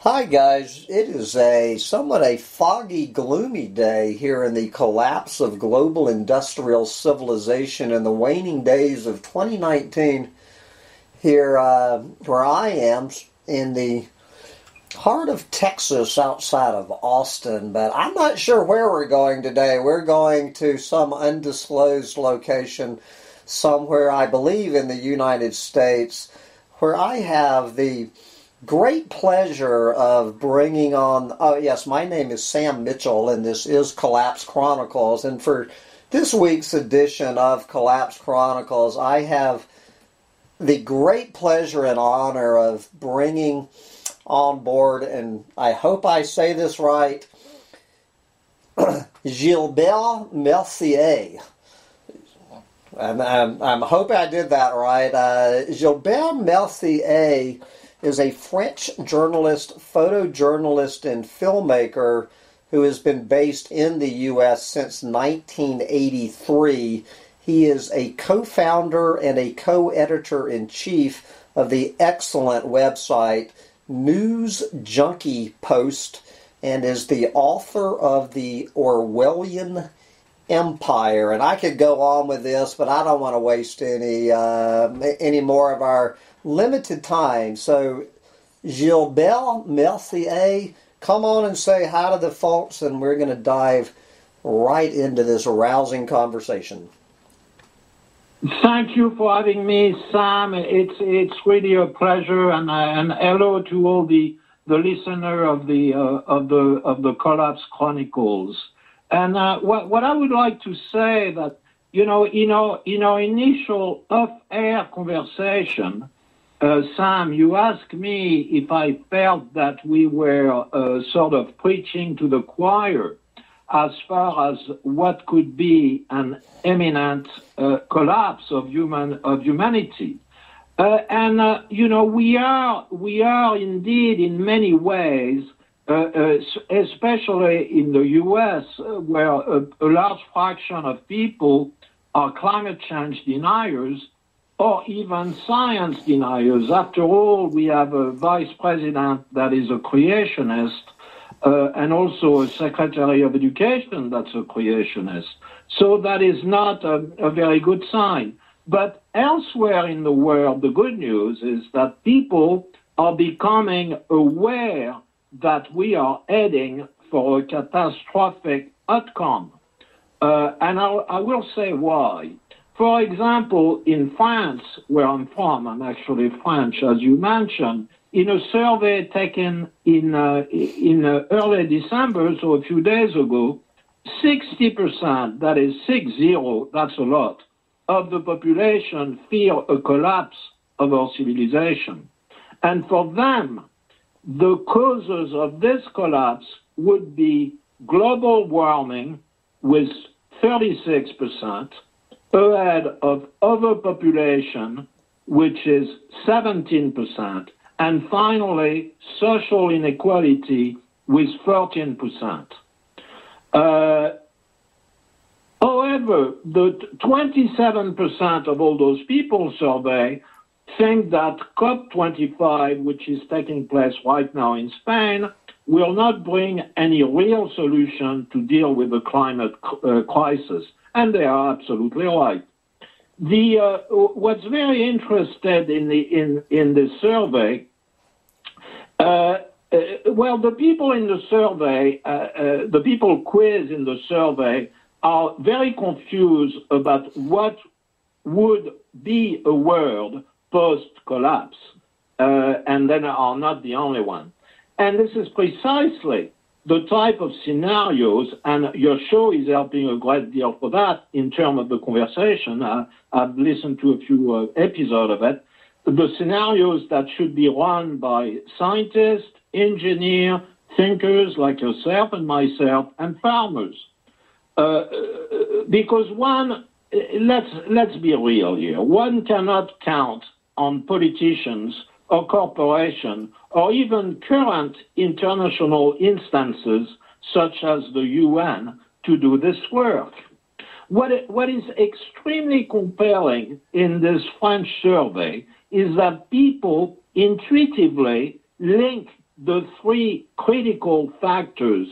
Hi, guys. It is a somewhat a foggy, gloomy day here in the collapse of global industrial civilization in the waning days of 2019 here uh, where I am in the heart of Texas outside of Austin, but I'm not sure where we're going today. We're going to some undisclosed location somewhere, I believe, in the United States, where I have the great pleasure of bringing on. Oh, yes, my name is Sam Mitchell, and this is Collapse Chronicles. And for this week's edition of Collapse Chronicles, I have the great pleasure and honor of bringing on board, and I hope I say this right, Gilbert Mercier. I'm, I'm, I'm, hoping I did that right. Uh, Gilbert Mercier is a French journalist, photojournalist, and filmmaker who has been based in the U.S. since 1983. He is a co founder and a co editor in chief of the excellent website News Junkie Post and is the author of the Orwellian Empire. And I could go on with this, but I don't want to waste any uh, any more of our limited time. So, Gilbert Mercier, come on and say hi to the folks, and we're going to dive right into this rousing conversation. Thank you for having me, Sam. It's it's really a pleasure, and uh, and hello to all the the listener of the uh, of the of the Collapse Chronicles. And uh, what what I would like to say that you know in our in our initial off-air conversation, uh, Sam, you asked me if I felt that we were uh, sort of preaching to the choir as far as what could be an imminent uh, collapse of human of humanity. Uh, and uh, you know we are we are indeed in many ways, Uh, uh, especially in the U.S., uh, where a, a large fraction of people are climate change deniers or even science deniers. After all, we have a vice president that is a creationist uh, and also a secretary of education that's a creationist. So that is not a, a very good sign. But elsewhere in the world, the good news is that people are becoming aware that we are heading for a catastrophic outcome. Uh, and I'll, I will say why. For example, in France, where I'm from, I'm actually French, as you mentioned, in a survey taken in, uh, in uh, early December, so a few days ago, 60%, that is six zero, that's a lot, of the population fear a collapse of our civilization. And for them, the causes of this collapse would be global warming with 36%, ahead of overpopulation, which is 17%, and finally, social inequality with 13%. Uh, however, the 27% of all those people surveyed think that COP25, which is taking place right now in Spain, will not bring any real solution to deal with the climate uh, crisis and they are absolutely right. The uh, what's very interested in the in in the survey. Uh, uh, well, the people in the survey, uh, the people quizzed in the survey, are very confused about what would be a world post collapse, uh, and then are not the only one. And this is precisely the type of scenarios, and your show is helping a great deal for that in terms of the conversation. Uh, I've listened to a few uh, episodes of it. The scenarios that should be run by scientists, engineers, thinkers like yourself and myself, and farmers. Uh, because one, let's let's be real here. One cannot count on politicians or corporations or even current international instances such as the UN to do this work. What, what is extremely compelling in this French survey is that people intuitively link the three critical factors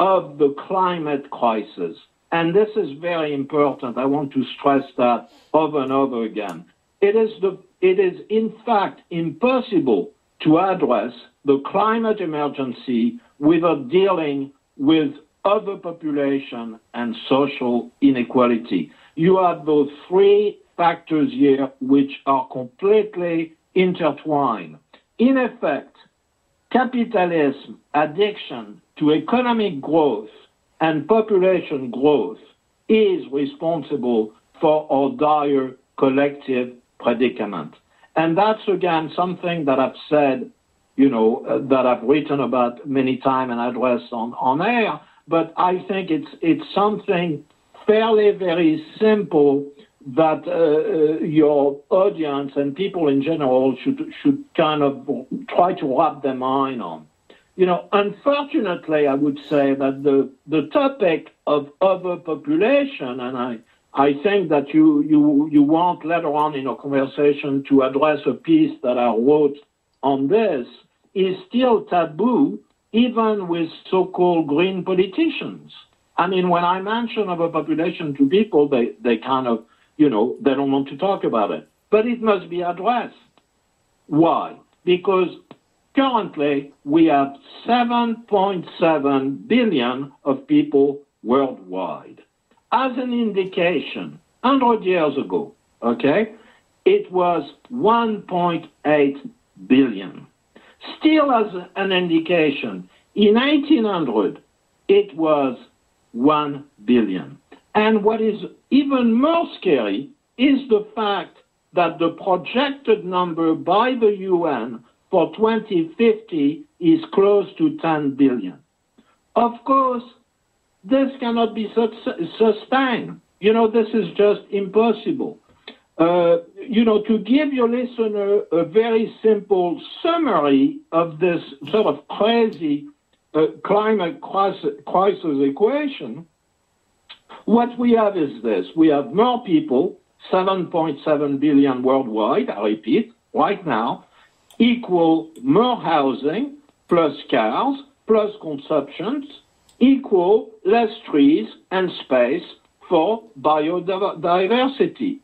of the climate crisis. And this is very important. I want to stress that over and over again. It is, the, it is in fact impossible to address the climate emergency without dealing with overpopulation and social inequality. You have those three factors here which are completely intertwined. In effect, capitalism, addiction to economic growth, and population growth is responsible for our dire collective predicament. And that's again something that I've said, you know, uh, that I've written about many times and addressed on, on air, but I think it's, it's something fairly very simple that uh, uh, your audience and people in general should should kind of try to wrap their mind on. You know, unfortunately, I would say that the the topic of overpopulation, and I I think that you you you want later on in our conversation to address a piece that I wrote on this, is still taboo even with so-called green politicians. I mean, when I mention overpopulation to people, they, they kind of you know, they don't want to talk about it. But it must be addressed. Why? Because currently we have 7.7 billion of people worldwide. As an indication, 100 years ago, okay, it was 1.8 billion. Still as an indication, in 1800, it was 1 billion. And what is even more scary is the fact that the projected number by the UN for 2050 is close to 10 billion. Of course, this cannot be sustained. You know, this is just impossible. Uh, you know, to give your listener a very simple summary of this sort of crazy uh, climate crisis, crisis equation, what we have is this. We have more people, 7.7 billion worldwide, I repeat, right now, equal more housing, plus cars, plus consumptions, equal less trees and space for biodiversity.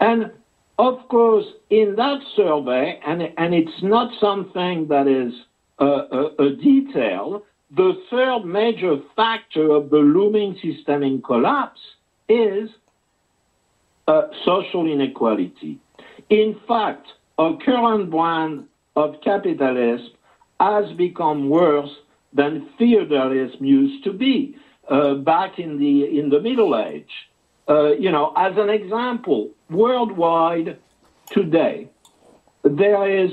And of course, in that survey, and, and it's not something that is a, a, a detail, the third major factor of the looming systemic collapse is uh, social inequality. In fact, our current brand of capitalism has become worse than feudalism used to be uh, back in the in the Middle Age. Uh, you know, as an example, worldwide today there is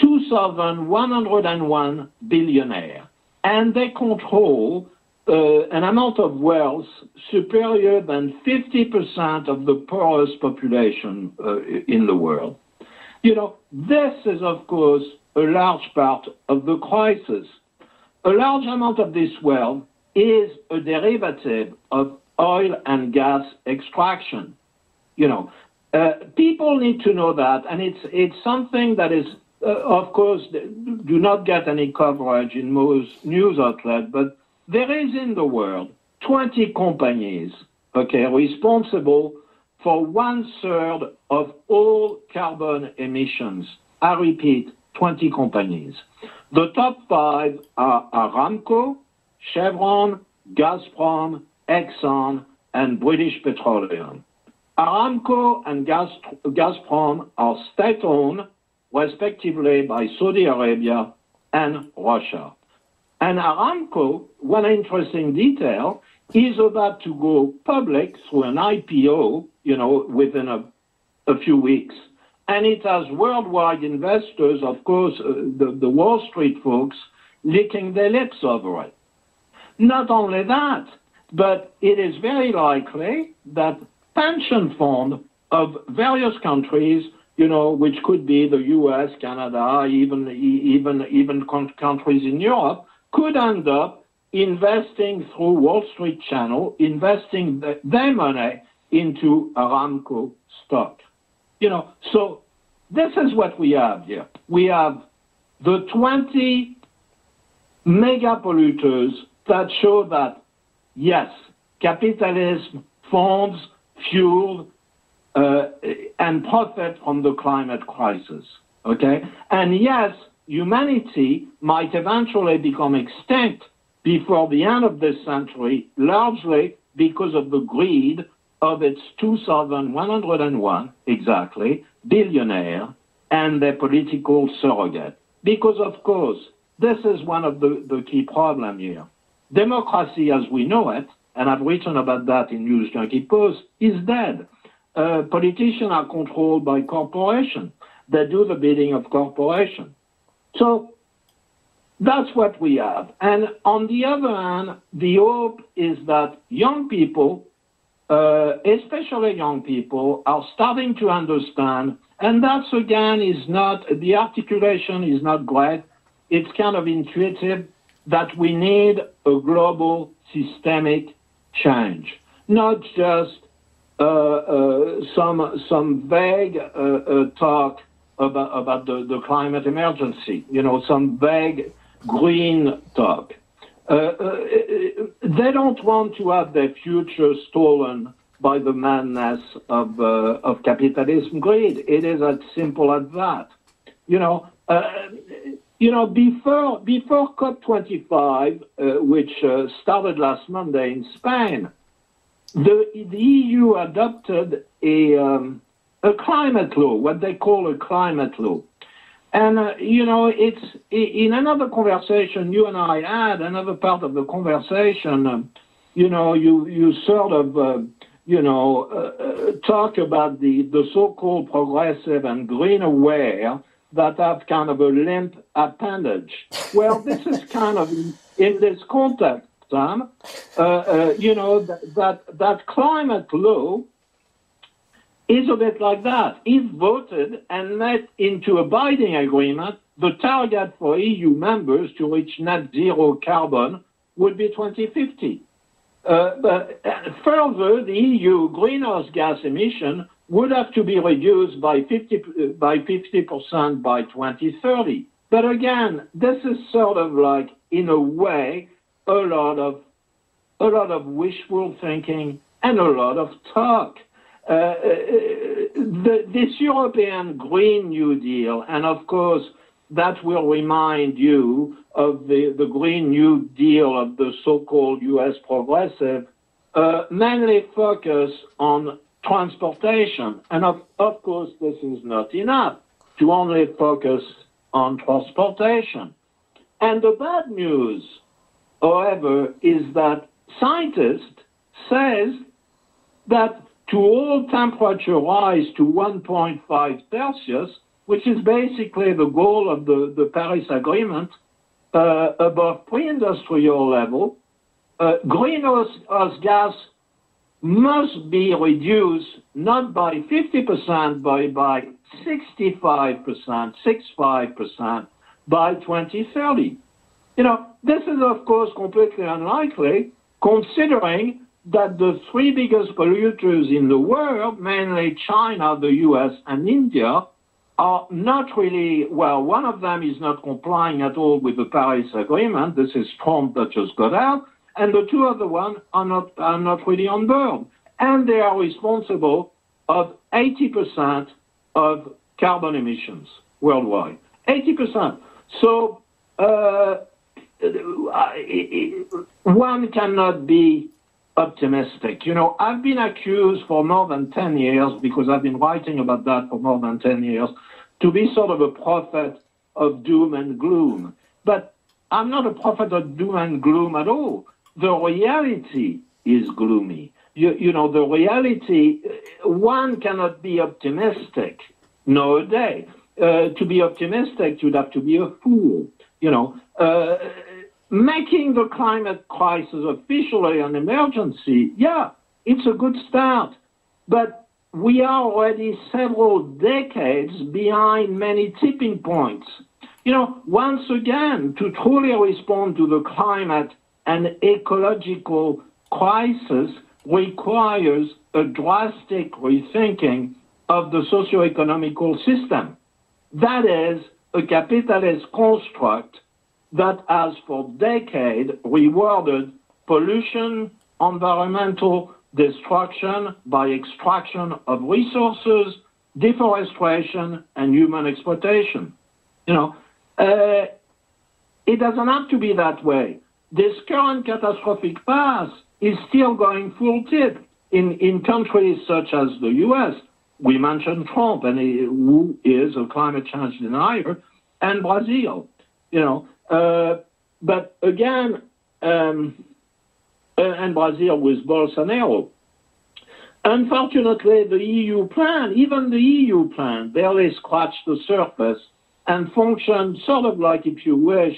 2,101 billionaires and they control uh, an amount of wealth superior than 50% of the poorest population uh, in the world. You know, this is, of course, a large part of the crisis. A large amount of this wealth is a derivative of oil and gas extraction. You know, uh, people need to know that, and it's it's something that is uh, of course, do not get any coverage in most news outlets, but there is in the world 20 companies, okay, responsible for one third of all carbon emissions. I repeat, 20 companies. The top five are Aramco, Chevron, Gazprom, Exxon, and British Petroleum. Aramco and Gazprom are state owned respectively by Saudi Arabia and Russia. And Aramco, one interesting detail, is about to go public through an IPO, you know, within a, a few weeks. And it has worldwide investors, of course, uh, the, the Wall Street folks, licking their lips over it. Not only that, but it is very likely that pension funds of various countries you know, which could be the U.S., Canada, even even even countries in Europe, could end up investing through Wall Street Channel, investing their money into Aramco stock. You know, so this is what we have here. We have the 20 mega polluters that show that, yes, capitalism funds, fuel, uh, and profit from the climate crisis. Okay? And yes, humanity might eventually become extinct before the end of this century, largely because of the greed of its 2,101, exactly, billionaire and their political surrogate. Because, of course, this is one of the, the key problems here. Democracy as we know it, and I've written about that in News Junkie Post, is dead. Uh, politicians are controlled by corporations. They do the bidding of corporations. So that's what we have. And on the other hand, the hope is that young people, uh, especially young people, are starting to understand. And that's again is not the articulation is not great. It's kind of intuitive that we need a global systemic change, not just uh, uh, some some vague uh, uh, talk about about the, the climate emergency. You know, some vague green talk. Uh, uh, they don't want to have their future stolen by the madness of, uh, of capitalism greed. It is as simple as that. You know, you know, before before COP25, uh, which uh, started last Monday in Spain, the the EU adopted a um, a climate law, what they call a climate law. And, uh, you know, it's in another conversation you and I had, another part of the conversation, um, you know, you, you sort of, uh, you know, uh, uh talk about the, the so called progressive and green aware that have kind of a limp appendage. Well, this is kind of in, in this context, Sam, uh, uh, you know, that, that, that climate law is a bit like that. If voted and met into a binding agreement, the target for EU members to reach net zero carbon would be 2050. Uh, but uh, further, the EU greenhouse gas emission would have to be reduced by 50 uh, by 50% by 2030. But again, this is sort of like, in a way, a lot of a lot of wishful thinking and a lot of talk. Uh, uh, the, this European Green New Deal, and of course, that will remind you of the, the Green New Deal of the so-called U.S. progressive, uh, mainly focus on transportation. And of, of course, this is not enough to only focus on transportation. And the bad news, however, is that scientists says that to all temperature rise to 1.5 Celsius, which is basically the goal of the, the Paris Agreement, uh, above pre-industrial level, uh, greenhouse gas must be reduced not by 50%, but by 65%, 65% by 2030. You know, this is of course completely unlikely considering that the three biggest polluters in the world, mainly China, the US, and India, are not really, well, one of them is not complying at all with the Paris Agreement. This is Trump that just got out. And the two other ones are not, are not really on board. And they are responsible of 80% of carbon emissions worldwide. 80%. So uh, one cannot be optimistic. You know, I've been accused for more than 10 years, because I've been writing about that for more than 10 years, to be sort of a prophet of doom and gloom. But I'm not a prophet of doom and gloom at all. The reality is gloomy. You, you know, the reality, one cannot be optimistic nowadays. Uh, to be optimistic, you'd have to be a fool. You know, uh, making the climate crisis officially an emergency, yeah, it's a good start. But we are already several decades behind many tipping points. You know, once again, to truly respond to the climate and ecological crisis requires a drastic rethinking of the socio-economical system. That is a capitalist construct that has for decades rewarded pollution, environmental destruction by extraction of resources, deforestation, and human exploitation. You know, uh, it doesn't have to be that way. This current catastrophic path is still going full tip in, in countries such as the US. We mentioned Trump, and he, who is a climate change denier, and Brazil. You know, but again, um, uh, and Brazil with Bolsonaro. Unfortunately, the EU plan, even the EU plan, barely scratched the surface and functioned sort of like, if you wish,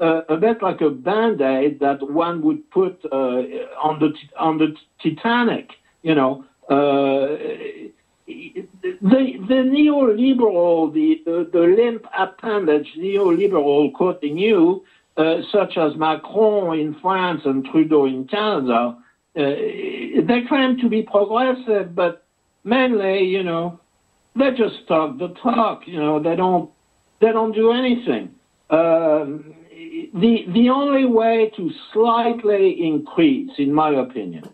uh, a bit like a band-aid that one would put uh, on the on the Titanic. You know, uh, the the neoliberal, the, the, the limp appendage neoliberal, you, uh, such as Macron in France and Trudeau in Canada, uh, they claim to be progressive, but mainly, you know, they just talk the talk. You know, they don't they don't do anything. Um, the the only way to slightly increase, in my opinion,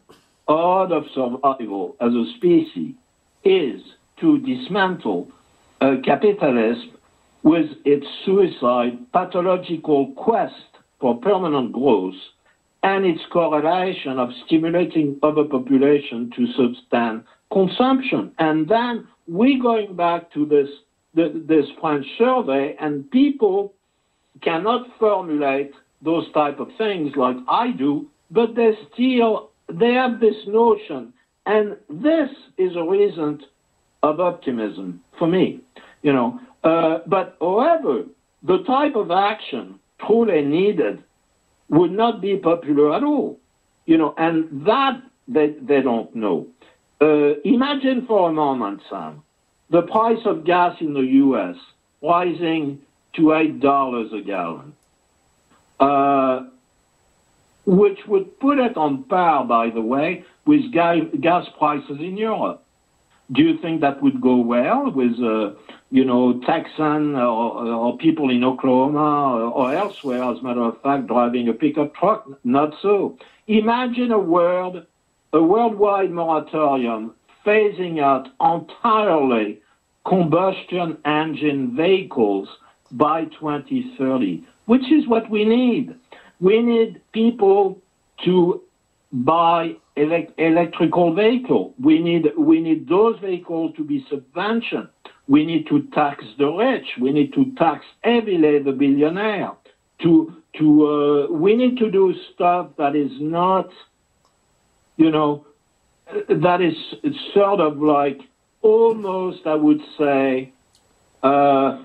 odds of survival as a species is to dismantle uh, capitalism with its suicide pathological quest for permanent growth and its correlation of stimulating overpopulation to sustain consumption. And then we're going back to this, this French survey, and people cannot formulate those type of things like I do, but they still they have this notion, and this is a reason of optimism for me. You know, uh, but however, the type of action truly needed would not be popular at all. You know, and that they, they don't know. Uh, imagine for a moment, Sam, the price of gas in the U.S. rising to $8 a gallon, uh, which would put it on par, by the way, with gas prices in Europe. Do you think that would go well with, uh, you know, Texan or, or, people in Oklahoma or, elsewhere, as a matter of fact, driving a pickup truck? Not so. Imagine a world, a worldwide moratorium phasing out entirely combustion engine vehicles by 2030, which is what we need. We need people to buy elect- electrical vehicle. We need we need those vehicles to be subventioned. We need to tax the rich. We need to tax heavily the billionaire. To to uh, we need to do stuff that is not, you know, that is sort of like almost I would say. Uh,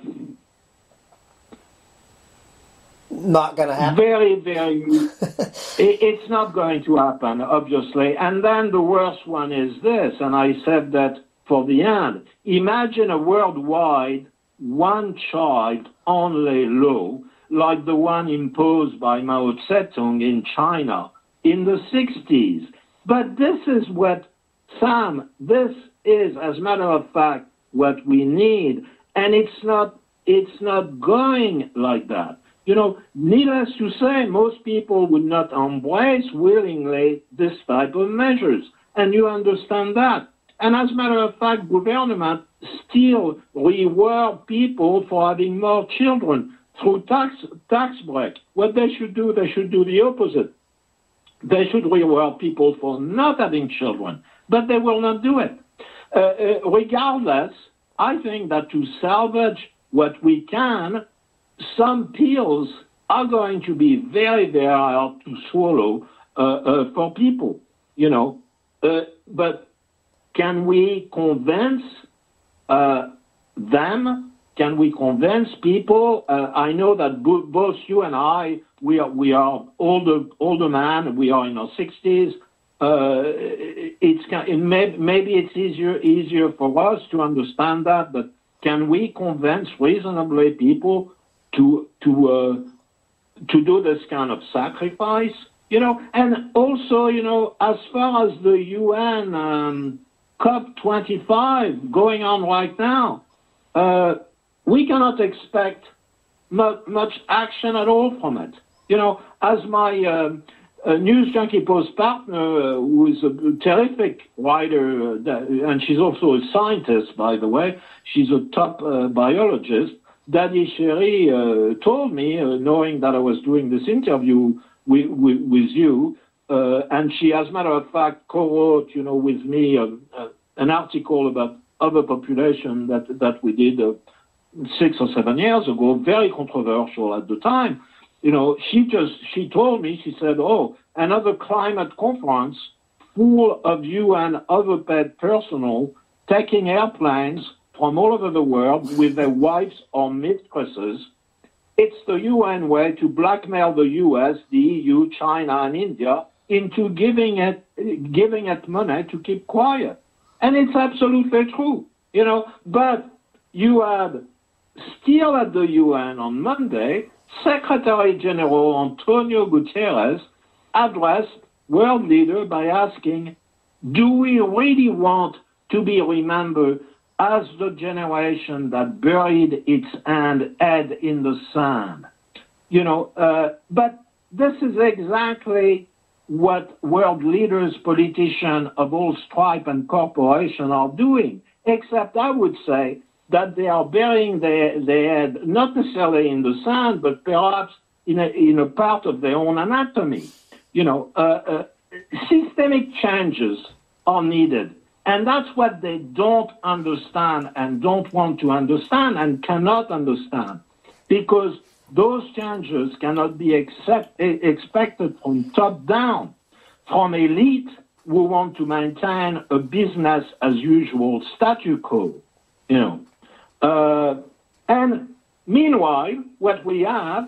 not going to happen. Very, very. it, it's not going to happen, obviously. And then the worst one is this, and I said that for the end. Imagine a worldwide one child only law like the one imposed by Mao Zedong in China in the 60s. But this is what, Sam, this is, as a matter of fact, what we need. And it's not, it's not going like that. You know, needless to say, most people would not embrace willingly this type of measures. And you understand that. And as a matter of fact, government still reward people for having more children through tax tax break. What they should do, they should do the opposite. They should reward people for not having children, but they will not do it. Uh, uh, regardless, I think that to salvage what we can, some pills are going to be very, very hard to swallow uh, uh, for people, you know. Uh, but can we convince uh, them? Can we convince people? Uh, I know that bo- both you and I, we are we are older older men. We are in our sixties. Uh, it's it may, maybe it's easier easier for us to understand that, but can we convince reasonably people to to uh, to do this kind of sacrifice, you know, and also, you know, as far as the UN um, COP 25 going on right now, uh, we cannot expect much, much action at all from it. You know, as my uh, News Junkie Post partner, uh, who is a terrific writer, uh, and she's also a scientist, by the way, she's a top uh, biologist. Dady Chery uh, told me, uh, knowing that I was doing this interview with, with, with you, and she, as a matter of fact, co-wrote, you know, with me an article about other overpopulation that that we did six or seven years ago, very controversial at the time. You know, she just she told me she said, "Oh, another climate conference full of UN overpaid personnel taking airplanes from all over the world with their wives or mistresses. It's the UN way to blackmail the US, the EU, China, and India into giving it giving it money to keep quiet." And it's absolutely true, you know. But you had still at the UN on Monday, Secretary General Antonio Guterres addressed world leaders by asking, do we really want to be remembered as the generation that buried its hand, head in the sand? You know, uh, but this is exactly what world leaders, politicians of all stripe and corporation are doing. Except I would say that they are burying their, their head not necessarily in the sand, but perhaps in a, in a part of their own anatomy. You know, uh, uh, systemic changes are needed. And that's what they don't understand and don't want to understand and cannot understand. Because those changes cannot be accept, expected from top down, from elite who want to maintain a business as usual statu quo. You know, uh, and meanwhile, what we have,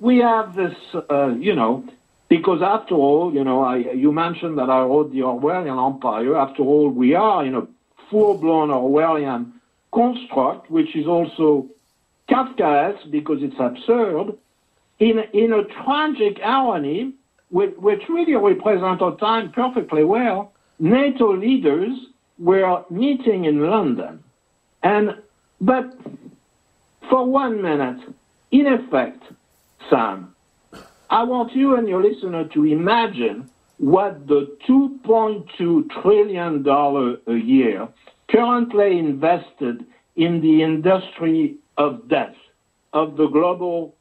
we have this, uh, you know, because after all, you know, I, you mentioned that I wrote the Orwellian Empire. After all, we are in a full-blown Orwellian construct, which is also Kafkaesque because it's absurd. In, in a tragic irony, which, which really represents our time perfectly well, NATO leaders were meeting in London. And but for one minute, in effect, Sam, I want you and your listener to imagine what the $2.2 trillion a year currently invested in the industry of death of the global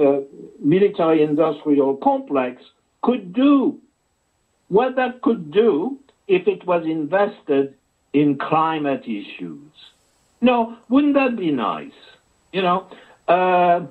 uh, military industrial complex could do. What that could do if it was invested in climate issues. No, wouldn't that be nice? You know, uh,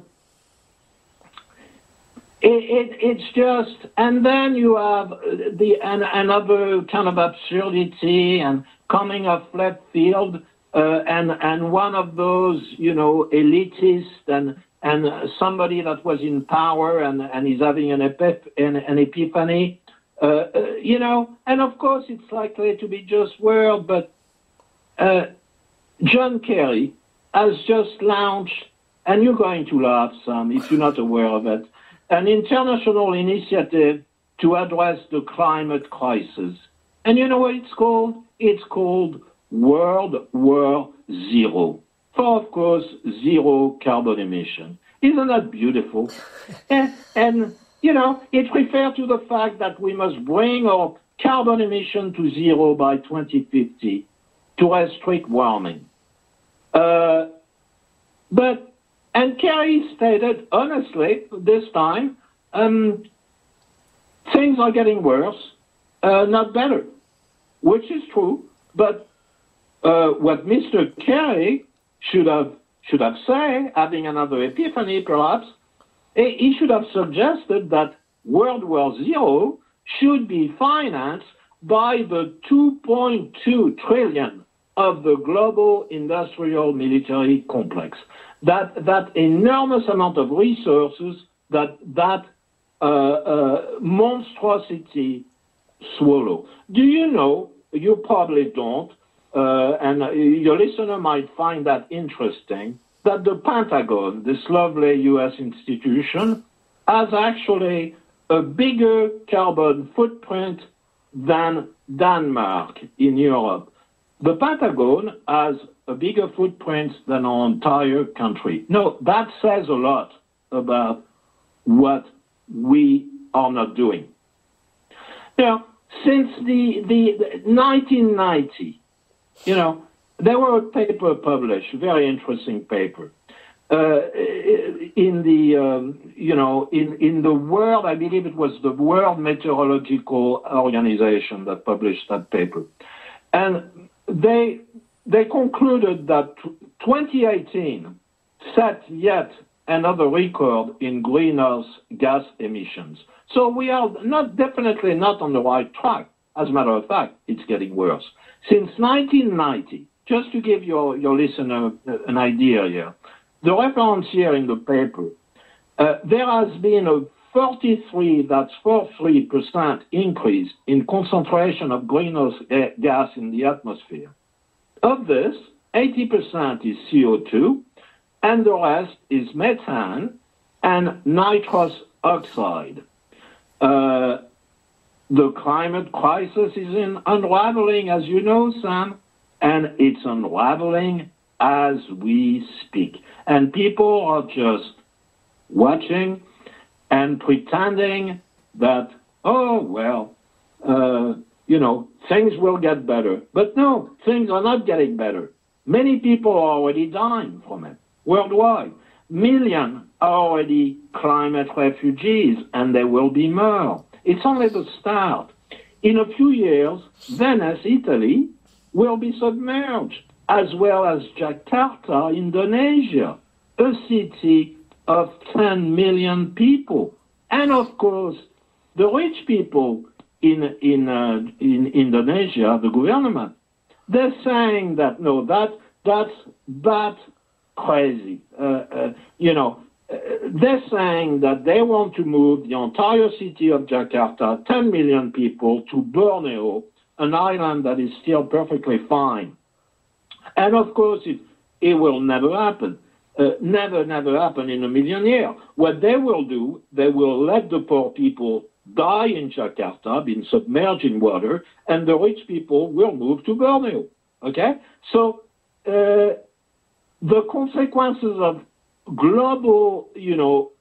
it, it, it's just, and then you have the an, another kind of absurdity and coming of left field, uh, and and one of those, you know, elitist and and somebody that was in power and and is having an, epip, an, an epiphany. Uh, uh you know, and of course it's likely to be just word, but uh, John Kerry has just launched, and you're going to laugh, some if you're not aware of it, an international initiative to address the climate crisis. And you know what it's called? It's called World War Zero. For, of course, zero carbon emission. Isn't that beautiful? and, and, you know, it refers to the fact that we must bring our carbon emission to zero by 2050 to restrict warming. Uh, but, and Kerry stated honestly this time, um, things are getting worse, uh, not better, which is true. But uh, what Mr. Kerry should have should have said, having another epiphany perhaps, he should have suggested that World War Zero should be financed by the 2.2 trillion of the global industrial military complex. That, that enormous amount of resources that that uh, uh, monstrosity swallow. Do you know, you probably don't, uh, and your listener might find that interesting, that the Pentagon, this lovely US institution, has actually a bigger carbon footprint than Denmark in Europe the Patagon has a bigger footprint than our entire country. No, that says a lot about what we are not doing. Now, since the, the, the 1990, you know, there were a paper published, a very interesting paper, uh, in the um, you know in in the world I believe it was the World Meteorological Organization that published that paper, and they they concluded that 2018 set yet another record in greenhouse gas emissions. So we are not definitely not on the right track. As a matter of fact, it's getting worse. Since 1990, just to give your, your listener an idea here, the reference here in the paper, uh, there has been a 43, that's 43% increase in concentration of greenhouse gas in the atmosphere. Of this, 80% is CO2, and the rest is methane and nitrous oxide. Uh, the climate crisis is in unraveling, as you know, Sam, and it's unraveling as we speak. And people are just watching and pretending that, oh, well, uh, you know, things will get better. But no, things are not getting better. Many people are already dying from it worldwide. Millions are already climate refugees, and there will be more. It's only the start. In a few years, Venice, Italy, will be submerged, as well as Jakarta, Indonesia, a city of 10 million people. And of course, the rich people in, in, uh, in Indonesia, the government, they're saying that no, that, that's bad crazy. Uh, uh, you know, uh, they're saying that they want to move the entire city of Jakarta, 10 million people, to Borneo, an island that is still perfectly fine. And of course, it, it will never happen. Uh, never, never happen in a million years. What they will do, they will let the poor people die in Jakarta, being submerged in water, and the rich people will move to Borneo. Okay? So, uh, the consequences of global, you know,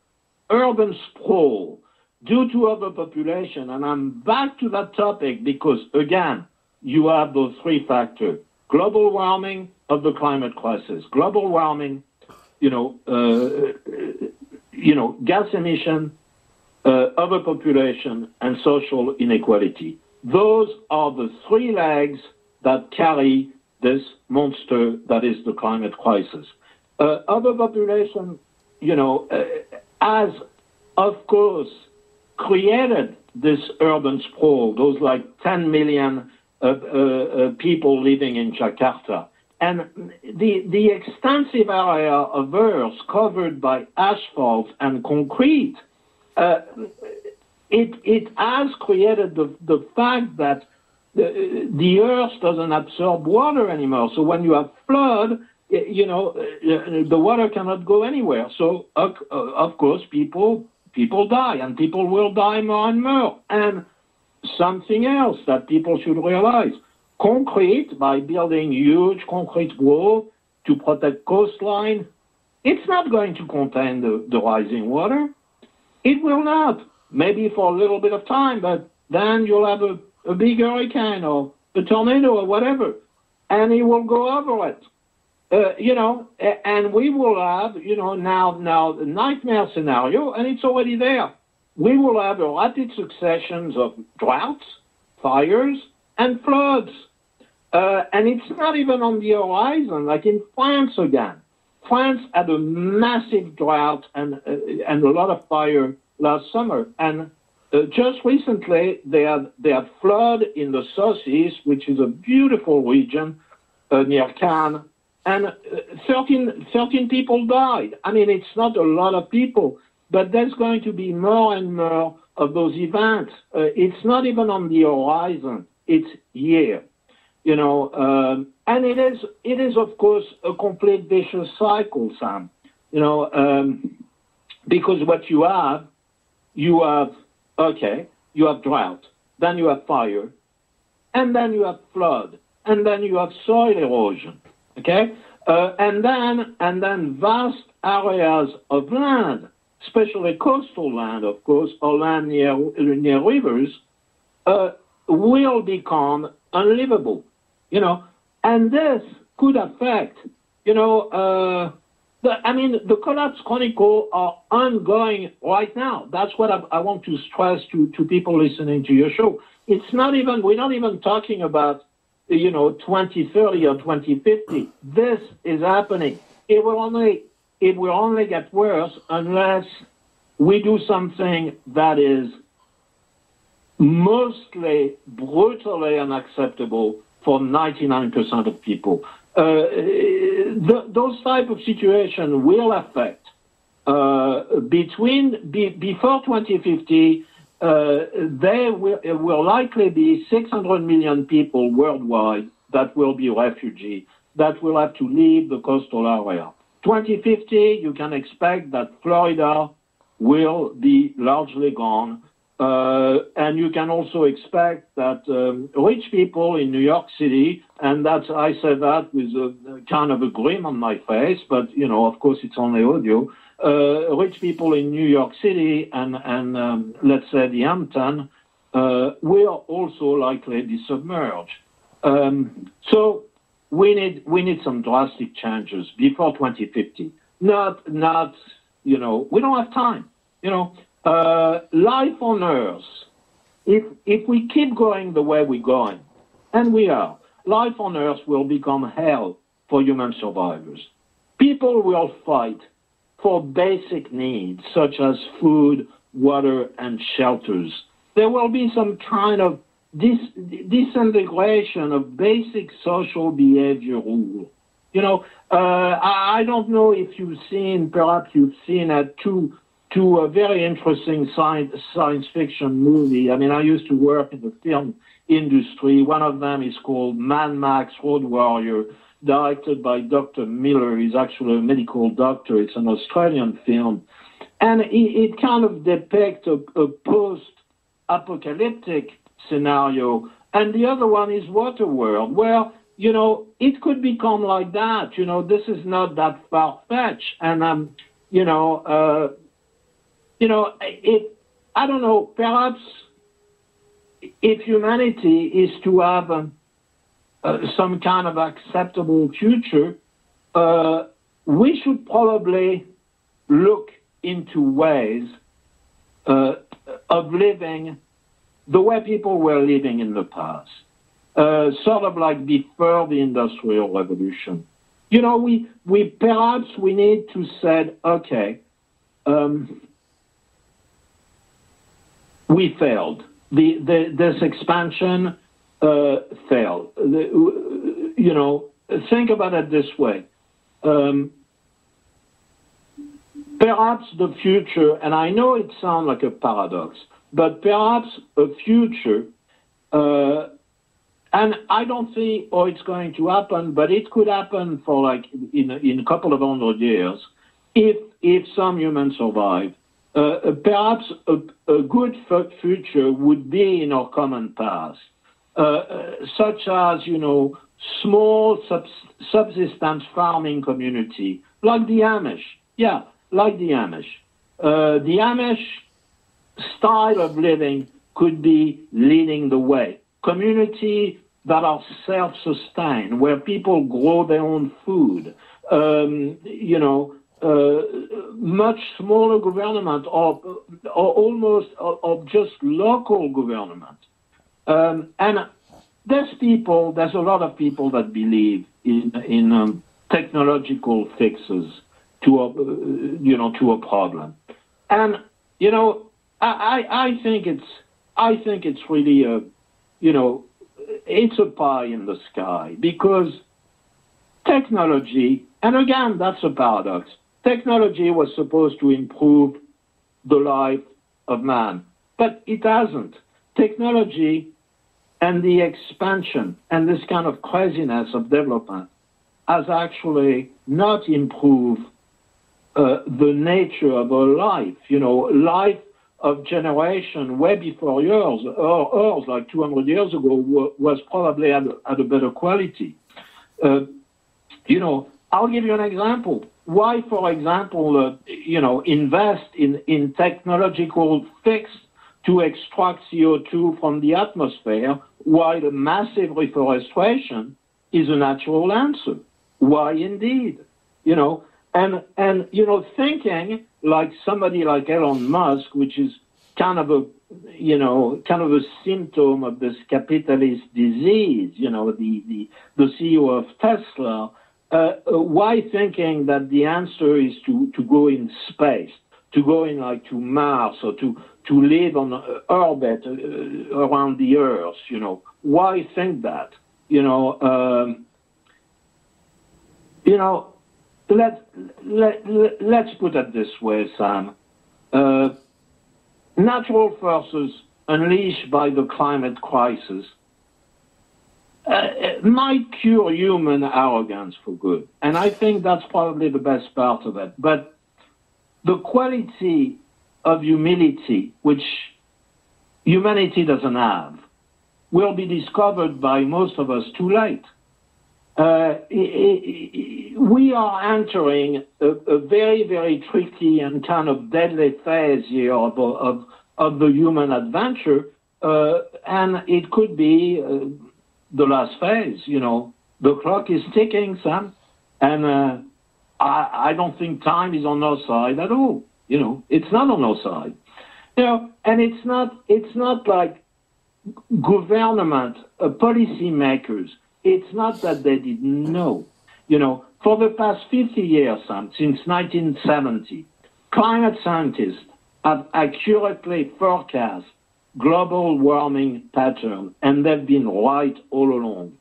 urban sprawl due to overpopulation, and I'm back to that topic because, again, you have those three factors global warming of the climate crisis, global warming, you know, uh, you know, gas emission, uh, overpopulation, and social inequality. Those are the three legs that carry this monster that is the climate crisis. Uh, overpopulation, you know, uh, has, of course, created this urban sprawl, those like 10 million uh, uh, people living in Jakarta. And the, the extensive area of earth covered by asphalt and concrete, uh, it, it has created the, the fact that the, the earth doesn't absorb water anymore. So when you have flood, you know, uh, the water cannot go anywhere. So uh, of course, people people die, and people will die more and more. And something else that people should realize: concrete by building huge concrete wall to protect coastline, it's not going to contain the, the rising water. It will not. Maybe for a little bit of time, but then you'll have a a big hurricane or a tornado or whatever, and it will go over it. Uh, you know, and we will have, you know, now now the nightmare scenario, and it's already there. We will have a rapid successions of droughts, fires, and floods. Uh, and it's not even on the horizon, like in France again. France had a massive drought and uh, and a lot of fire last summer, and uh, just recently, they had, they had flood in the southeast, which is a beautiful region uh, near Cannes, and uh, 13, 13 people died. I mean, it's not a lot of people, but there's going to be more and more of those events. Uh, it's not even on the horizon; it's here, you know. Um, and it is, it is of course a complete vicious cycle, Sam. You know, um, because what you have, you have Okay, you have drought, then you have fire, and then you have flood. and then you have soil erosion. Okay, uh, and then and then vast areas of land, especially coastal land, of course, or land near near rivers, uh, will become unlivable. You know, and this could affect, you know. Uh, the, I mean, the collapse chronicle are ongoing right now. That's what I, I, want to stress to, to people listening to your show. It's not even, we're not even talking about, you know, 2030 or 2050. This is happening. It will only, it will only get worse unless we do something that is mostly brutally unacceptable for 99% of people. Uh, the, those type of situations will affect uh, between be, before 2050. Uh, there will, will likely be 600 million people worldwide that will be refugees that will have to leave the coastal area. 2050, you can expect that Florida will be largely gone. Uh, and you can also expect that um, rich people in New York City, and that's I say that with a kind of a grin on my face, but you know, of course, it's only audio. Uh, rich people in New York City and and um, let's say the Hampton uh, will also likely be submerged. Um, so we need we need some drastic changes before 2050. Not not you know we don't have time. You know uh, life on Earth, if, if we keep going the way we're going, and we are, life on Earth will become hell for human survivors. People will fight for basic needs such as food, water, and shelters. There will be some kind of dis- disintegration of basic social behavior rule. You know, uh, I, I, don't know if you've seen, perhaps you've seen uh, two to a very interesting science, science fiction movie. I mean, I used to work in the film industry. One of them is called Mad Max Road Warrior, directed by Dr. Miller. He's actually a medical doctor. It's an Australian film. And it, it kind of depicts a, a post apocalyptic scenario. And the other one is Waterworld, where you know, it could become like that. You know, this is not that far fetched. And, um, you know, uh, you know, it, I don't know, perhaps if humanity is to have um, uh, some kind of acceptable future, uh, we should probably look into ways uh, of living the way people were living in the past, uh, sort of like before the Industrial Revolution. You know, we, we perhaps we need to say, okay, um, we failed. The, the, this expansion uh, failed. The, you know, think about it this way. Um, perhaps the future, and I know it sounds like a paradox, but perhaps a future, uh, and I don't see how it's going to happen, but it could happen for like in, in a couple of hundred years if, if some humans survive uh, perhaps a, a, good future would be in our common past, uh, uh, such as, you know, small subsistence farming community, like the Amish. Yeah, like the Amish. Uh, the Amish style of living could be leading the way. Community that are self-sustained, where people grow their own food, um, you know, uh, much smaller government or, or almost of just local government. Um, and there's people, there's a lot of people that believe in, in um, technological fixes to a, you know, to a problem. And, you know, I, I think it's, I think it's really a, you know, it's a pie in the sky because technology, and again, that's a paradox Technology was supposed to improve the life of man, but it hasn't. Technology and the expansion and this kind of craziness of development has actually not improved uh, the nature of our life. You know, life of generation way before yours, or ours, like 200 years ago, was probably at, at a better quality. Uh, you know, I'll give you an example. Why, for example, uh, you know, invest in, in technological fix to extract CO2 from the atmosphere while massive reforestation is a natural answer? Why indeed? You know, and, and, you know, thinking like somebody like Elon Musk, which is kind of a, you know, kind of a symptom of this capitalist disease, you know, the, the, the CEO of Tesla, uh, uh, why thinking that the answer is to, to go in space, to go in like to Mars or to, to live on orbit uh, around the Earth, you know, why think that? You know, um, you know, let, let, let, us put it this way, Sam. Uh, natural forces unleashed by the climate crisis uh, might cure human arrogance for good. And I think that's probably the best part of it. But the quality of humility, which humanity doesn't have, will be discovered by most of us too late. Uh, we are entering a, a, very, very tricky and kind of deadly phase here of, of, of the human adventure, uh, and it could be uh, the last phase. You know, the clock is ticking, Sam, and uh, I, I don't think time is on our side at all. You know, it's not on our side. You know, and it's not, it's not like government, uh, policy makers it's not that they didn't know. You know, for the past 50 years, since 1970, climate scientists have accurately forecast global warming pattern, and they've been right all along.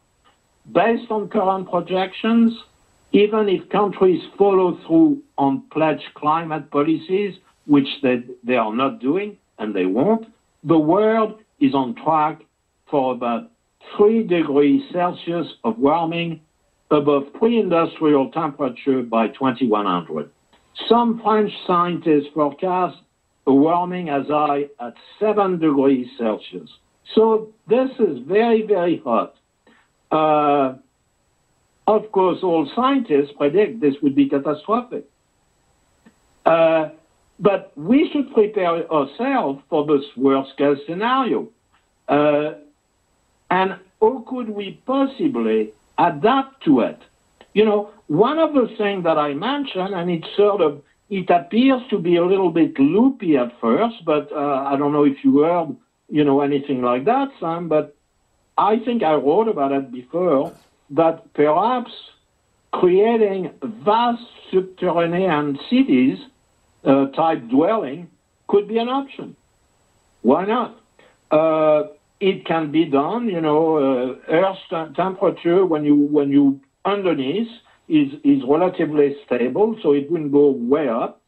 Based on current projections, even if countries follow through on pledged climate policies, which they, they are not doing and they won't, the world is on track for about 3 degrees Celsius of warming above pre-industrial temperature by 2100. Some French scientists forecast warming as high as 7 degrees Celsius. So this is very, very hot. Uh, of course, all scientists predict this would be catastrophic. Uh, but we should prepare ourselves for this worst case scenario. Uh, and how could we possibly adapt to it? You know, one of the things that I mentioned, and it's sort of it appears to be a little bit loopy at first, but uh, I don't know if you heard, you know, anything like that, Sam. But I think I wrote about it before that perhaps creating vast subterranean cities uh, type dwelling could be an option. Why not? Uh, it can be done. You know, uh, Earth's temperature when you when you underneath is relatively stable, so it wouldn't go way up.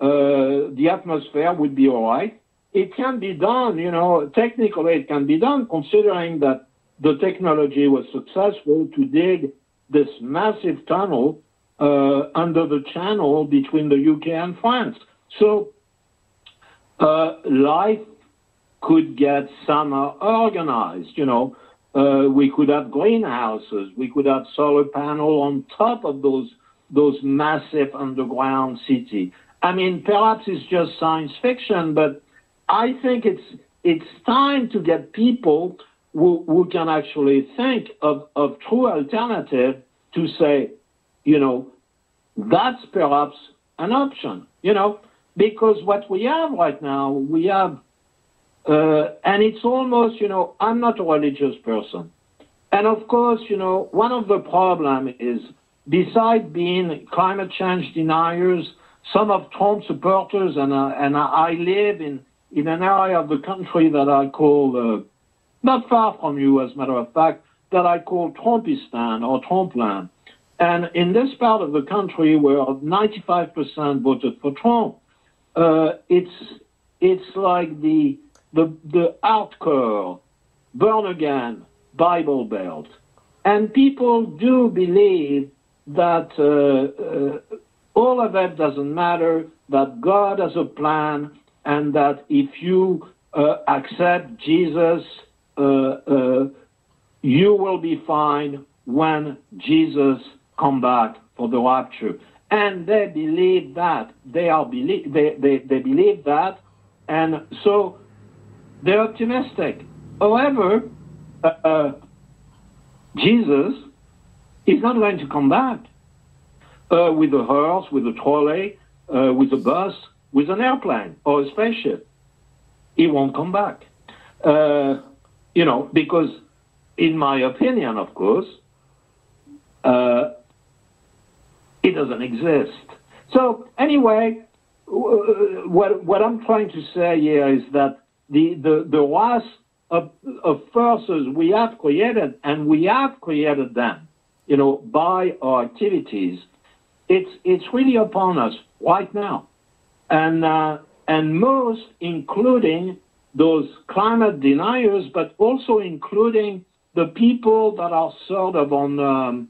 Uh, the atmosphere would be all right. It can be done. You know, technically it can be done, considering that the technology was successful to dig this massive tunnel uh, under the channel between the UK and France. So uh, life could get somehow organized. You know, uh, we could have greenhouses. We could have solar panel on top of those those massive underground city. I mean, perhaps it's just science fiction, but I think it's it's time to get people who, who can actually think of, of true alternative to say, you know, that's perhaps an option, you know, because what we have right now, we have uh, and it's almost, you know, I'm not a religious person. And of course, you know, one of the problems is, besides being climate change deniers, some of Trump supporters, and, uh, and I live in, in an area of the country that I call, uh, not far from you, as a matter of fact, that I call Trumpistan or Trumpland. And in this part of the country where 95% voted for Trump, uh, it's, it's like the, the, the hardcore, born again Bible Belt. And people do believe that uh, uh, all of that doesn't matter, that God has a plan, and that if you uh, accept Jesus, uh, uh, you will be fine when Jesus come back for the rapture. And they believe that. They are believe they, they, they believe that. And so they're optimistic. However, uh, uh, Jesus is not going to come back uh, with a horse, with a trolley, uh, with a bus, with an airplane or a spaceship. He won't come back. Uh, you know, because in my opinion, of course, uh, it doesn't exist. So anyway, what what I'm trying to say here is that the the the race of, of forces we have created, and we have created them, you know, by our activities. It's it's really upon us right now, and uh, and most, including those climate deniers, but also including the people that are sort of on um,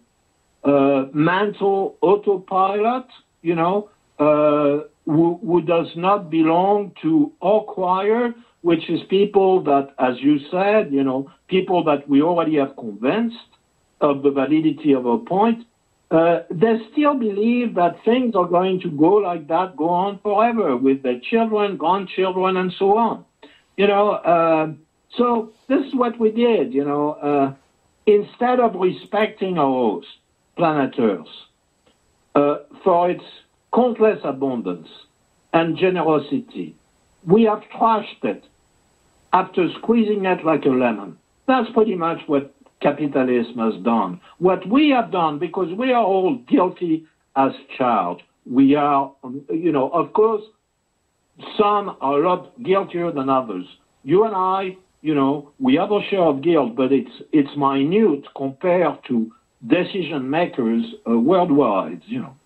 uh, mental autopilot, you know, uh, who, who, does not belong to our choir, which is people that, as you said, you know, people that we already have convinced of the validity of a point, uh, they still believe that things are going to go like that, go on forever with their children, grandchildren, and so on. You know, uh, so this is what we did, you know, uh, instead of respecting our host, planet Earth, uh, for its countless abundance and generosity, we have trashed it after squeezing it like a lemon. That's pretty much what capitalism has done. What we have done, because we are all guilty as charged, we are, you know, of course, some are a lot guiltier than others. You and I, you know, we have a share of guilt, but it's it's minute compared to decision makers uh, worldwide, you know.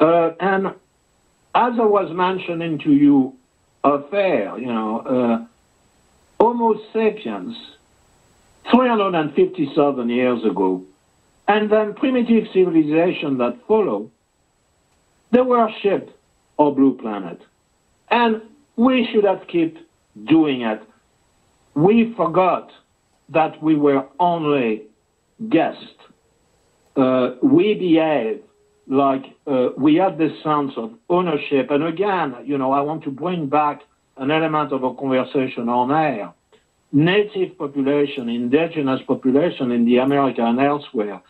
Uh, and as I was mentioning to you, affair, you know, uh, Homo sapiens 357 years ago, and then primitive civilization that follow, they worship our blue planet. And we should have kept doing it. We forgot that we were only guests. Uh, we behave like uh, we had this sense of ownership. And again, you know, I want to bring back an element of a conversation on air native population, indigenous population in the America and elsewhere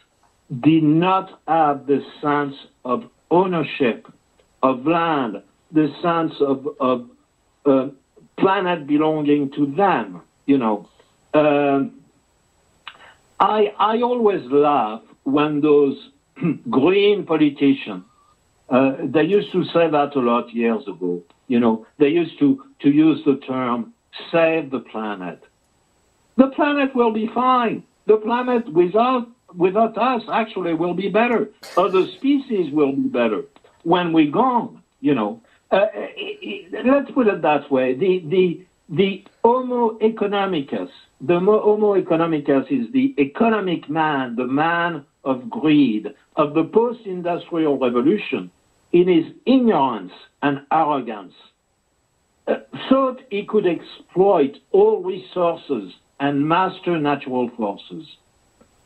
did not have the sense of ownership of land, the sense of, of uh, planet belonging to them. You know, uh, I I always laugh when those green politicians uh, they used to say that a lot years ago. You know, they used to to use the term "save the planet." the planet will be fine. The planet without without us actually will be better. Other species will be better when we're gone. You know, uh, let's put it that way. The the the Homo economicus, the Homo economicus is the economic man, the man of greed, of the post-industrial revolution, in his ignorance and arrogance, uh, thought he could exploit all resources and master natural forces.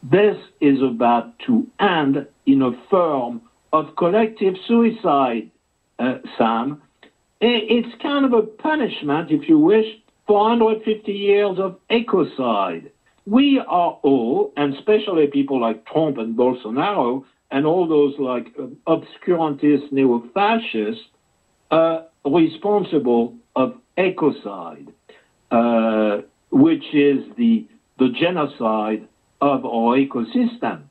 This is about to end in a form of collective suicide, uh, Sam. It's kind of a punishment, if you wish, for 150 years of ecocide. We are all, and especially people like Trump and Bolsonaro, and all those like uh, obscurantist neo-fascists, uh, responsible of ecocide. Uh, which is the, the genocide of our ecosystem.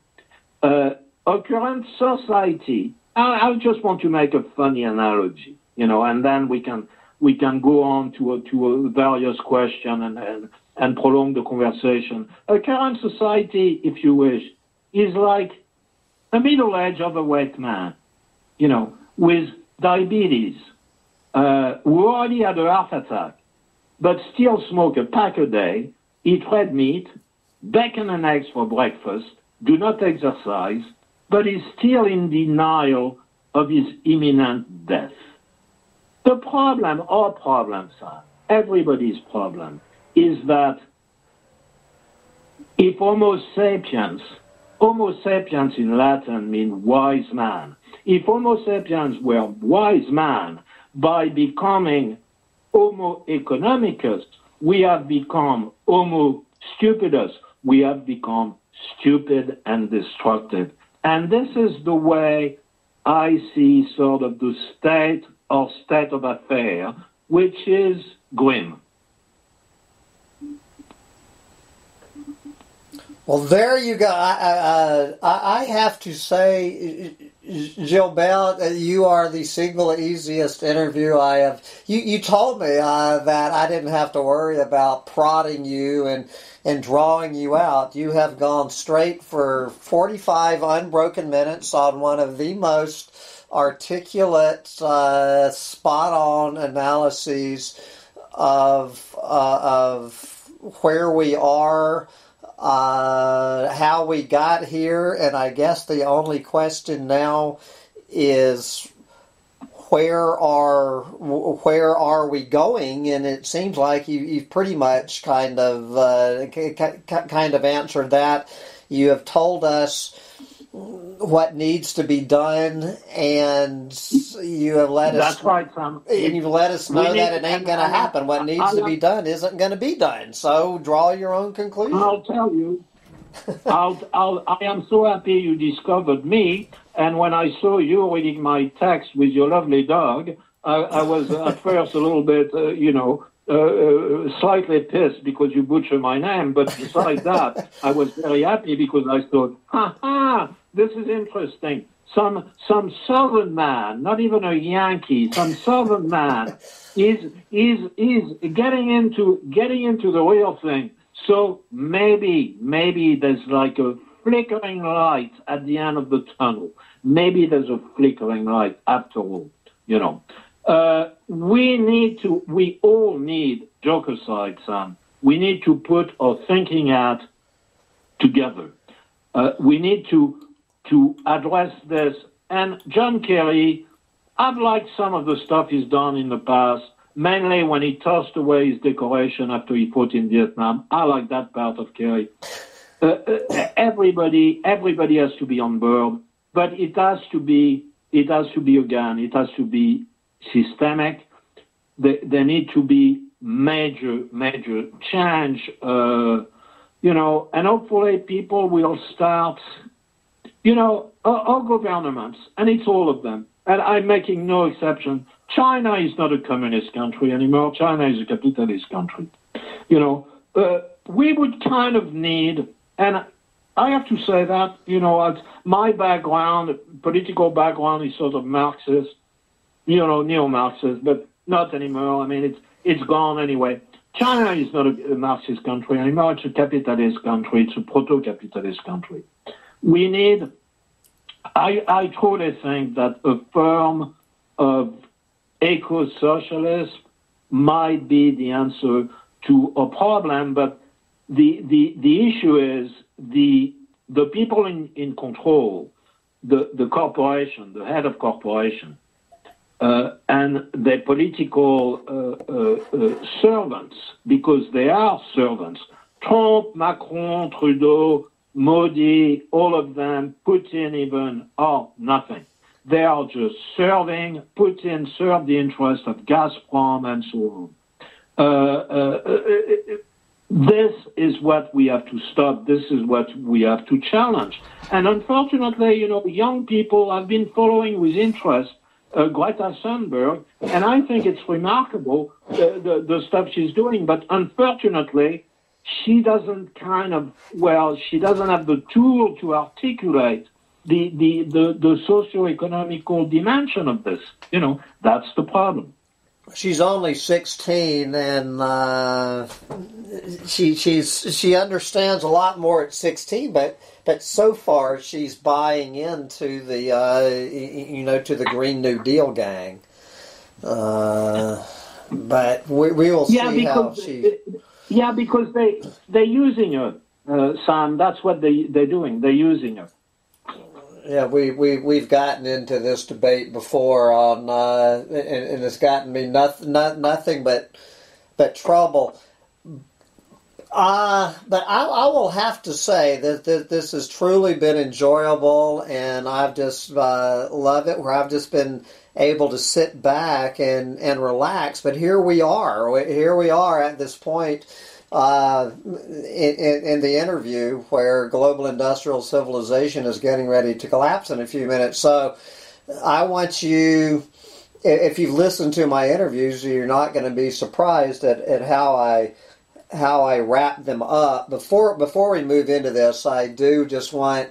Uh, our current society, I, I, just want to make a funny analogy, you know, and then we can we can go on to a, to a various question and, and and prolong the conversation. A current society, if you wish, is like a middle-aged overweight man, you know, with diabetes, uh, who already had a heart attack, but still smoke a pack a day, eat red meat, bacon and eggs for breakfast, do not exercise, but is still in denial of his imminent death. The problem, our problems are, everybody's problem, is that if Homo sapiens, Homo sapiens in Latin means wise man. If Homo sapiens were wise man, by becoming Homo economicus, we have become Homo stupidus. We have become stupid and destructive. And this is the way I see sort of the state or state of affair, which is grim. Well, there you go. I, I, I have to say, Gilbert, you are the single easiest interview I have. You, you told me uh, that I didn't have to worry about prodding you and, and drawing you out. You have gone straight for 45 unbroken minutes on one of the most articulate, uh, spot on analyses of, uh, of where we are uh, how we got here, and I guess the only question now is where are where are we going? And it seems like you, you've pretty much kind of uh, kind of answered that. You have told us what needs to be done, and you have let us. That's right, Tom. And you've let us know that it ain't going to happen. What needs to be done isn't going to be done. So draw your own conclusion. I'll tell you. I'll, I'll, I am so happy you discovered me. And when I saw you reading my text with your lovely dog, I, I was at first a little bit, uh, you know, uh, uh, slightly pissed because you butcher my name, but besides that, I was very happy because I thought, ha ha, this is interesting. Some some southern man, not even a Yankee, some southern man is is is getting into getting into the real thing. So maybe maybe there's like a flickering light at the end of the tunnel. Maybe there's a flickering light after all, you know. Uh, we need to, we all need, joke aside, Sam, we need to put our thinking hat together. Uh, we need to, to address this. And John Kerry, I've liked some of the stuff he's done in the past, mainly when he tossed away his decoration after he fought in Vietnam. I like that part of Kerry. Uh, uh, everybody, everybody has to be on board, but it has to be, it has to be again, it has to be systemic. There, need to be major, major change, uh, you know, and hopefully people will start, you know, all governments, and it's all of them, and I'm making no exception. China is not a communist country anymore. China is a capitalist country. You know, uh, we would kind of need, and I have to say that, you know, my background, political background is sort of Marxist you know, neo-Marxist, but not anymore. I mean, it's it's gone anyway. China is not a, Marxist country anymore. It's a capitalist country. It's a proto-capitalist country. We need. I I truly think that a form of eco-socialism might be the answer to a problem, but the the the issue is the the people in, in control, the, the corporation, the head of corporation, and the political uh, uh, uh, servants, because they are servants. Trump, Macron, Trudeau, Modi, all of them, Putin even, are nothing. They are just serving. Putin served the interest of Gazprom and so on. Uh, uh, this is what we have to stop. This is what we have to challenge. And unfortunately, you know, young people have been following with interest uh, Greta Thunberg, and I think it's remarkable uh, the, the stuff she's doing. But unfortunately, she doesn't kind of well, she doesn't have the tool to articulate the the the, the socio-economical dimension of this. You know, that's the problem. She's only sixteen, and uh, she she's she understands a lot more at sixteen, but but so far she's buying into the uh, you know to the Green New Deal gang. Uh, but we, we will yeah, see how she. Yeah, because they they're using her, uh, Sam. That's what they they're doing. They're using her. Yeah, we, we, we've gotten into this debate before on, uh, and, and, it's gotten me nothing, not, nothing but, but trouble. Uh, but I, I will have to say that, that this has truly been enjoyable, and I've just uh, love it. Where I've just been able to sit back and, and relax. But here we are. Here we are at this point uh, in, in, the interview where global industrial civilization is getting ready to collapse in a few minutes. So I want you, if you've listened to my interviews, you're not going to be surprised at, at how I how I wrap them up. Before before we move into this, I do just want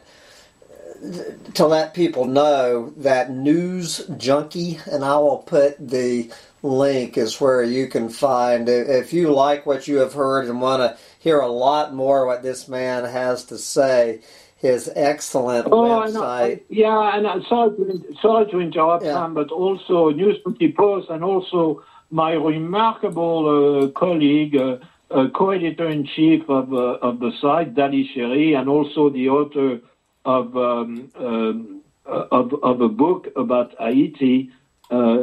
to let people know that News Junkie, and I will put the link is where you can find if you like what you have heard and want to hear a lot more what this man has to say his excellent oh, website. And, yeah, and I'm sorry to, sorry to interrupt, yeah. Sam, but also News Junkie Post and also my remarkable uh, colleague, uh, uh, co-editor-in-chief of, uh, of the site, Dady Chery, and also the author of, um, um, of, of a book about Haiti, uh,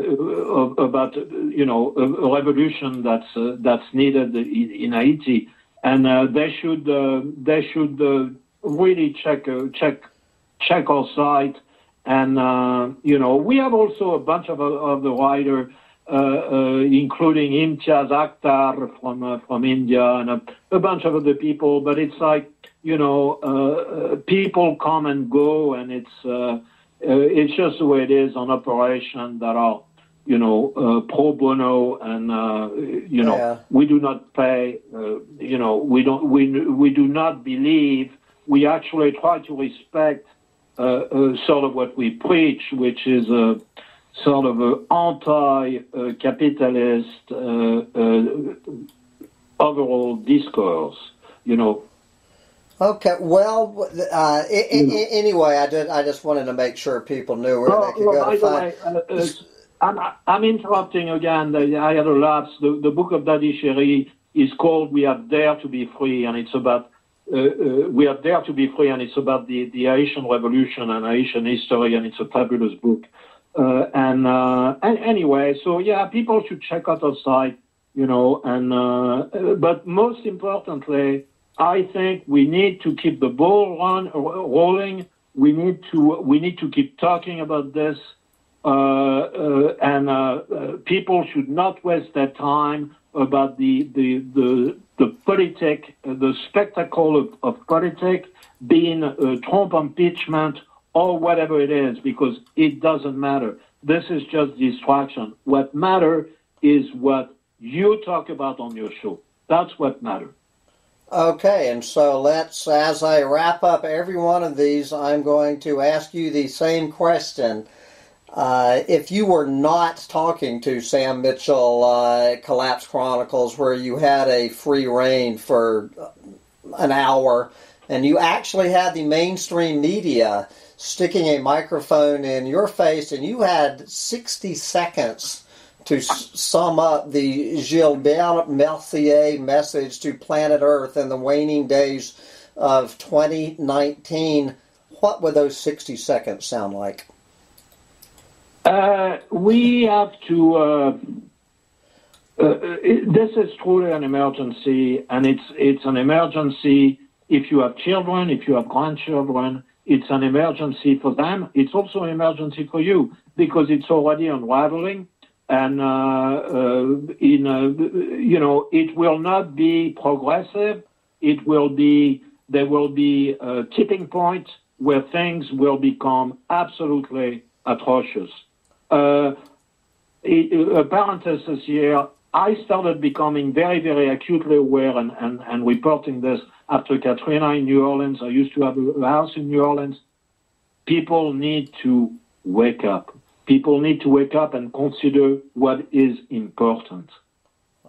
about you know a, revolution that's uh, that's needed in, in Haiti, and uh, they should they should really check check check our site, and you know we have also a bunch of of the writers. Uh, uh, including Imtiaz Akhtar from uh, from India and a, a, bunch of other people. But it's like you know, uh, uh, people come and go, and it's uh, uh, it's just the way it is on operation that are, you know, uh, pro bono, and uh, you know, yeah. we do not pay. you know, we don't. We we do not believe. We actually try to respect sort of what we preach, which is a sort of an anti-capitalist overall discourse. You know, Okay, well, uh, anyway, I did. I just wanted to make sure people knew where well, they could well, go to find. Way, uh, I'm, I'm, interrupting again. I had a lapse. The, the book of Dady Chery is called "We Are Dare to Be Free," and it's about uh, uh, we are dare to be free, and it's about the, the Haitian Revolution and Haitian history, and it's a fabulous book. Uh, and, uh, and anyway, so yeah, people should check out our site, you know. And uh, but most importantly I think we need to keep the ball run, rolling. We need to we need to keep talking about this, uh, uh, and uh, uh people should not waste their time about the the the the politic, uh, the spectacle of, of being Trump impeachment or whatever it is, because it doesn't matter. This is just distraction. What matter is what you talk about on your show. That's what matters. Okay, and so let's, as I wrap up every one of these, I'm going to ask you the same question. Uh, if you were not talking to Sam Mitchell, uh, Collapse Chronicles, where you had a free rein for an hour, and you actually had the mainstream media sticking a microphone in your face, and you had 60 seconds to sum up the Gilbert Mercier message to planet Earth in the waning days of 2019, what would those 60 seconds sound like? Uh, we have to. Uh, uh, it, this is truly an emergency, and it's it's an emergency if you have children, if you have grandchildren. It's an emergency for them. It's also an emergency for you because it's already unraveling and uh, uh, in uh, you know it will not be progressive. It will be there will be a tipping point where things will become absolutely atrocious. Uh, a parenthesis here. I started becoming very, very acutely aware and, and, and reporting this after Katrina in New Orleans. I used to have a house in New Orleans. People need to wake up people need to wake up and consider what is important.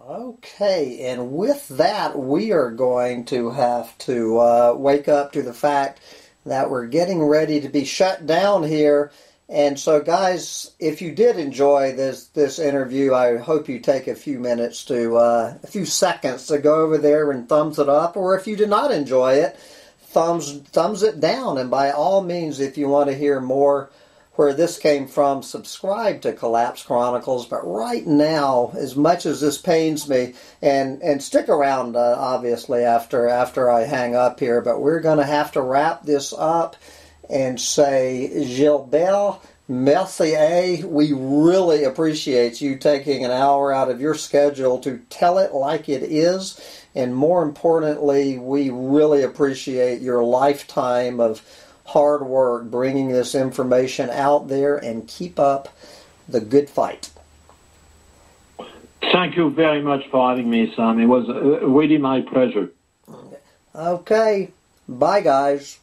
Okay, and with that, we are going to have to uh, wake up to the fact that we're getting ready to be shut down here. And so, guys, if you did enjoy this this interview, I hope you take a few minutes to uh, a few seconds to go over there and thumbs it up. Or if you did not enjoy it, thumbs thumbs it down. And by all means, if you want to hear more where this came from, subscribe to Collapse Chronicles. But right now, as much as this pains me, and and stick around, uh, obviously after after I hang up here. But we're going to have to wrap this up and say Gilbert. Mercier, we really appreciate you taking an hour out of your schedule to tell it like it is. And more importantly, we really appreciate your lifetime of hard work bringing this information out there and keep up the good fight. Thank you very much for having me, Sam. It was uh, really my pleasure. Okay. Bye, guys.